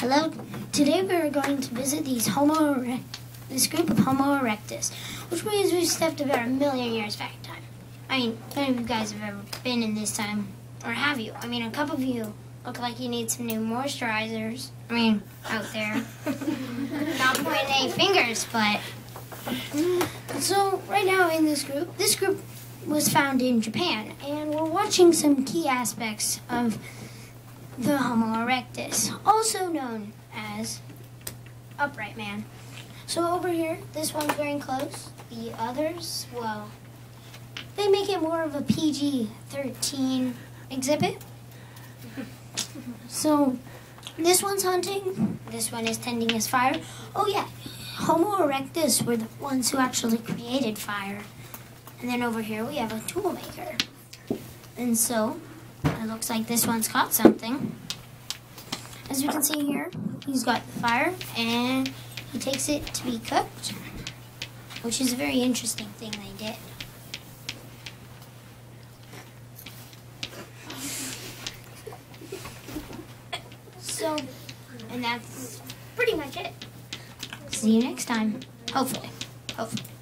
Hello. Today we are going to visit these Homo this group of Homo erectus, which means we've stepped about a million years back in time. I mean, none of you guys have ever been in this time, or have you? I mean, a couple of you look like you need some new moisturizers. I mean, out there. Not pointing any fingers, but so right now in this group, this group was found in Japan, and we're watching some key aspects of the Homo erectus, also known as upright man. So over here, this one's wearing clothes. The others, well, they make it more of a PG-13 exhibit. So this one's hunting. This one is tending his fire. Oh yeah, Homo erectus were the ones who actually created fire. And then over here we have a tool maker. And so it looks like this one's caught something. As we can see here, he's got the fire and he takes it to be cooked, which is a very interesting thing they did. So, and that's pretty much it. See you next time. Hopefully. Hopefully.